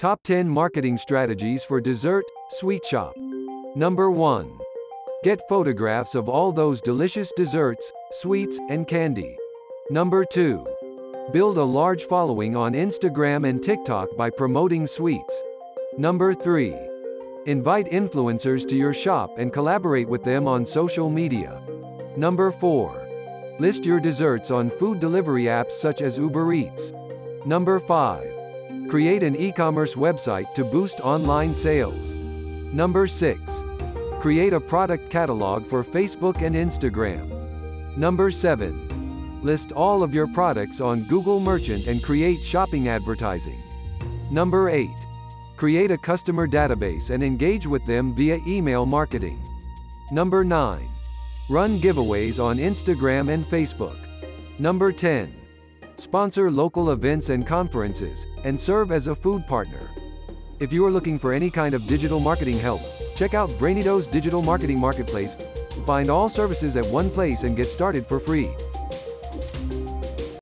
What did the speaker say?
Top 10 Marketing Strategies for Dessert, Sweet Shop. Number 1. Get photographs of all those delicious desserts, sweets, and candy. Number 2. Build a large following on Instagram and TikTok by promoting sweets. Number 3. Invite influencers to your shop and collaborate with them on social media. Number 4. List your desserts on food delivery apps such as Uber Eats. Number 5. Create an e-commerce website to boost online sales. Number 6. Create a product catalog for Facebook and Instagram. Number 7. List all of your products on Google Merchant and create shopping advertising. Number 8. Create a customer database and engage with them via email marketing. Number 9. Run giveaways on Instagram and Facebook. Number 10. Sponsor local events and conferences, and serve as a food partner. If you are looking for any kind of digital marketing help, check out Brainito's Digital Marketing Marketplace. Find all services at one place and get started for free.